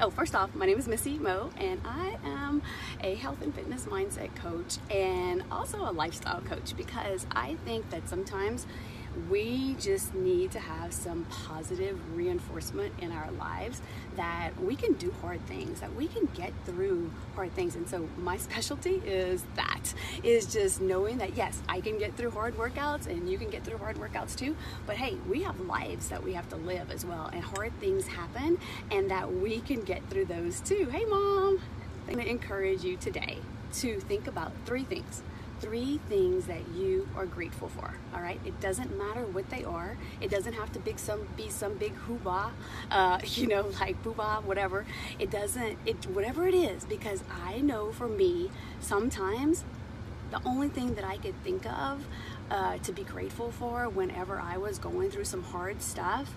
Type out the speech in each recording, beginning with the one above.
Oh, first off, my name is Missy Meaux, and I am a health and fitness mindset coach and also a lifestyle coach because I think that sometimes we just need to have some positive reinforcement in our lives that we can do hard things that we can get through hard things. And so my specialty is that is just knowing that yes i can get through hard workouts and you can get through hard workouts too but hey we have lives that we have to live as well. And hard things happen and that we can get through those too. Hey mom. I'm going to encourage you today to think about three things three things that you are grateful for. All right, it doesn't matter what they are. It doesn't have to be some be some big hoobah, uh, you know, like boobah, whatever. It doesn't. It whatever it is, because I know for me, sometimes the only thing that I could think of uh, to be grateful for whenever I was going through some hard stuff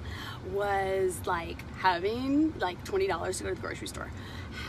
was like having like $20 to go to the grocery store,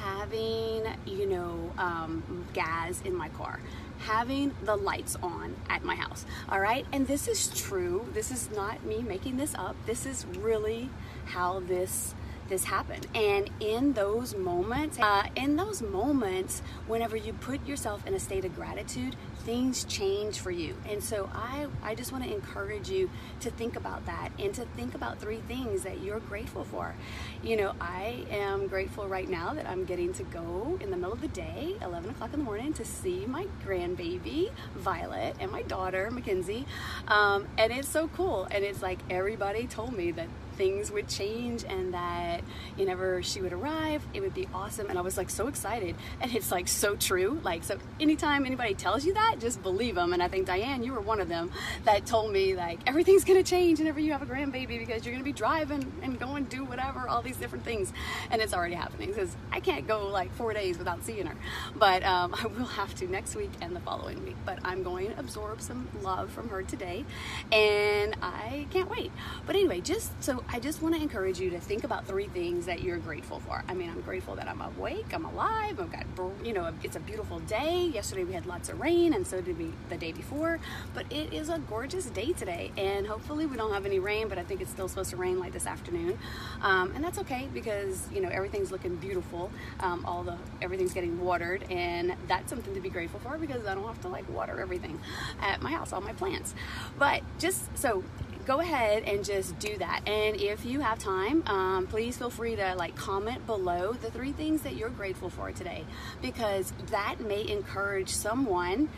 having, you know, um, gas in my car, having the lights on at my house. All right. And this is true. This is not me making this up. This is really how this this happen and in those moments uh, in those moments whenever you put yourself in a state of gratitude things change for you. And so i i just want to encourage you to think about that and to think about three things that you're grateful for. You know i am grateful right now that i'm getting to go in the middle of the day 11 o'clock in the morning to see my grandbaby violet and my daughter mackenzie. Um, and it's so cool. And it's like everybody told me that things would change and that whenever she would arrive, it would be awesome. And I was like so excited. And it's like so true. Like, so anytime anybody tells you that, just believe them. And I think Diane, you were one of them that told me like everything's gonna change whenever you have a grandbaby because you're gonna be driving and going do whatever, all these different things. And it's already happening because I can't go like four days without seeing her. But um, I will have to next week and the following week. But I'm going to absorb some love from her today. And I can't wait. But anyway, just so I just want to encourage you to think about three things that you're grateful for. I mean, I'm grateful that I'm awake, I'm alive, I've got, you know, it's a beautiful day. Yesterday we had lots of rain, and so did we the day before. But it is a gorgeous day today, and hopefully we don't have any rain, but I think it's still supposed to rain like this afternoon. Um, and that's okay because, you know, everything's looking beautiful. Um, all the, everything's getting watered, and that's something to be grateful for because I don't have to like water everything at my house, all my plants. But just so go ahead and just do that. And if you have time, um, please feel free to like comment below the three things that you're grateful for today because that may encourage someone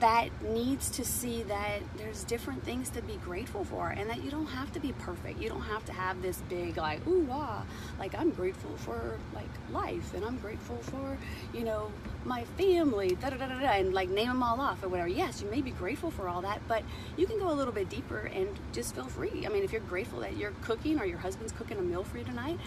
that needs to see that there's different things to be grateful for and that you don't have to be perfect. You don't have to have this big like, ooh, ah, like I'm grateful for like life and I'm grateful for, you know, my family, da da da da, da and like name them all off or whatever. Yes, you may be grateful for all that, but you can go a little bit deeper and just feel free. I mean, if you're grateful that you're cooking or your husband's cooking a meal for you tonight,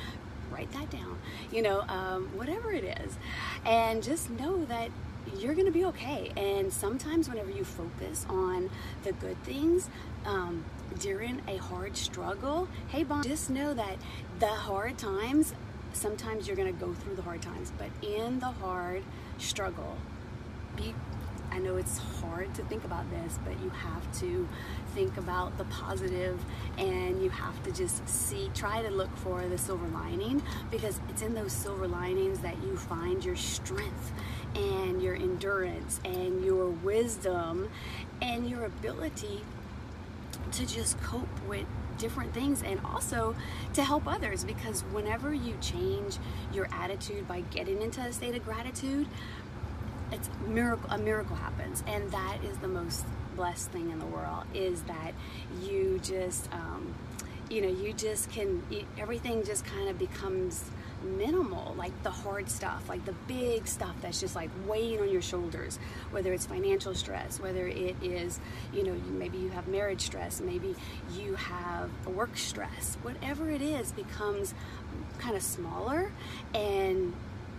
write that down, you know, um, whatever it is. And just know that you're to be okay. And sometimes, whenever you focus on the good things um, during a hard struggle, hey, Bon, just know that the hard times, sometimes you're to go through the hard times, but in the hard struggle, be I know it's hard to think about this, but you have to think about the positive and you have to just see, try to look for the silver lining because it's in those silver linings that you find your strength and your endurance and your wisdom and your ability to just cope with different things and also to help others because whenever you change your attitude by getting into a state of gratitude it's miracle a miracle happens and that is the most blessed thing in the world is that you just um, you know you just can everything just kind of becomes minimal like the hard stuff like the big stuff that's just like weighing on your shoulders whether it's financial stress whether it is you know maybe you have marriage stress maybe you have work stress whatever it is becomes kind of smaller and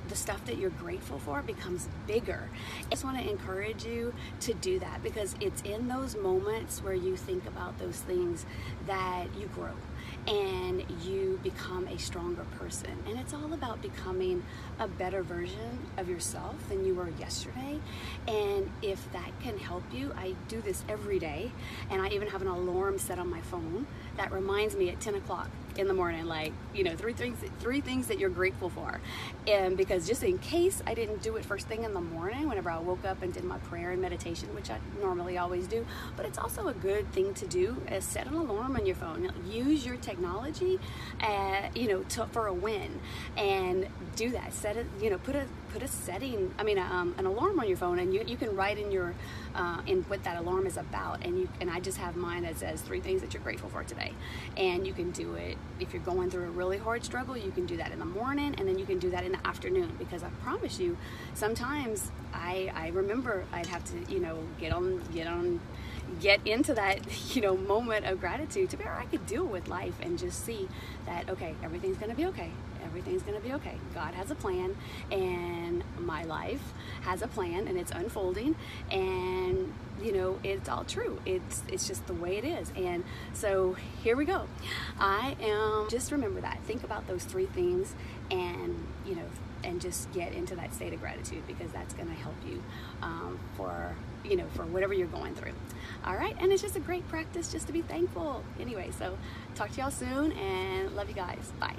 the stuff that you're grateful for becomes bigger. I just want to encourage you to do that because it's in those moments where you think about those things that you grow and you become a stronger person. And it's all about becoming a better version of yourself than you were yesterday. And if that can help you, I do this every day. And I even have an alarm set on my phone that reminds me at 10 o'clock in the morning like you know three things three things that you're grateful for. And because just in case i didn't do it first thing in the morning whenever i woke up and did my prayer and meditation which i normally always do but it's also a good thing to do is set an alarm on your phone. Use your technology uh, you know to, for a win and do that. Set it you know put a put a setting i mean um, an alarm on your phone and you, you can write in your uh, in what that alarm is about and you and i just have mine that says three things that you're grateful for today. And you can do it if you're going through a really hard struggle, you can do that in the morning and then you can do that in the afternoon because I promise you, sometimes I, I remember I'd have to, you know, get on, get on, get into that, you know, moment of gratitude to where I could deal with life and just see that, okay, everything's to be okay. Everything's to be okay. God has a plan and my life has a plan and it's unfolding and you know it's all true it's it's just the way it is and so here we go i am just remember that think about those three things and you know and just get into that state of gratitude because that's going to help you um, for you know for whatever you're going through. All right and it's just a great practice just to be thankful. Anyway so talk to y'all soon and love you guys. Bye